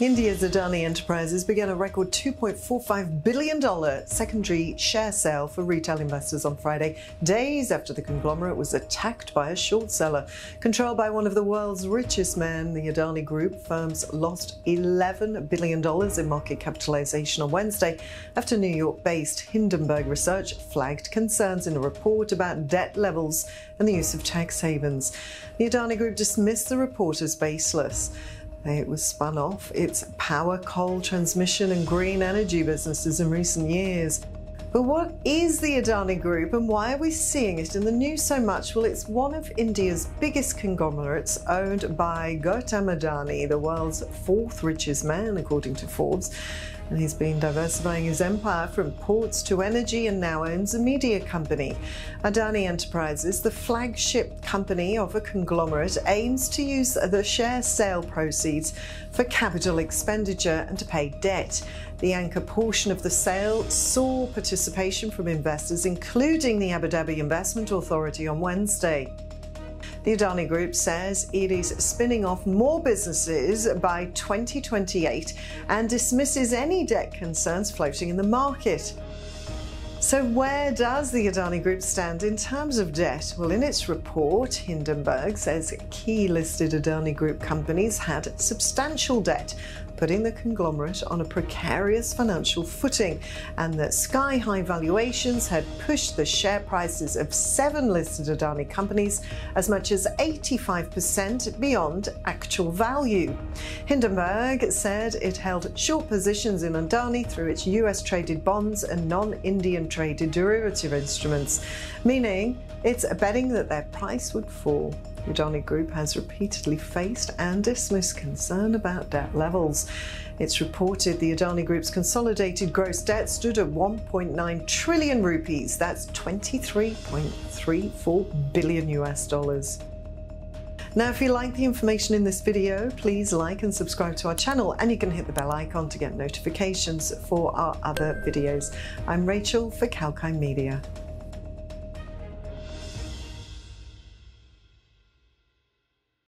India's Adani Enterprises began a record $2.45 billion secondary share sale for retail investors on Friday, days after the conglomerate was attacked by a short seller. Controlled by one of the world's richest men, the Adani Group firms lost $11 billion in market capitalization on Wednesday after New York based Hindenburg Research flagged concerns in a report about debt levels and the use of tax havens. The Adani Group dismissed the report as baseless. It was spun off its power, coal, transmission, and green energy businesses in recent years. But what is the Adani Group and why are we seeing it in the news so much? Well, it's one of India's biggest conglomerates owned by Gautam Adani, the world's fourth richest man, according to Forbes and he's been diversifying his empire from ports to energy and now owns a media company. Adani Enterprises, the flagship company of a conglomerate, aims to use the share sale proceeds for capital expenditure and to pay debt. The anchor portion of the sale saw participation from investors, including the Abu Dhabi Investment Authority on Wednesday. The Adani Group says it is spinning off more businesses by 2028 and dismisses any debt concerns floating in the market. So, where does the Adani Group stand in terms of debt? Well, in its report, Hindenburg says key listed Adani Group companies had substantial debt putting the conglomerate on a precarious financial footing, and that sky high valuations had pushed the share prices of seven listed Adani companies as much as 85% beyond actual value. Hindenburg said it held short positions in Adani through its US traded bonds and non Indian traded derivative instruments, meaning it's betting that their price would fall. Adani Group has repeatedly faced and dismissed concern about debt levels. It's reported the Adani Group's consolidated gross debt stood at 1.9 trillion rupees. That's 23.34 billion US dollars. Now, if you like the information in this video, please like and subscribe to our channel, and you can hit the bell icon to get notifications for our other videos. I'm Rachel for Kalkine Media.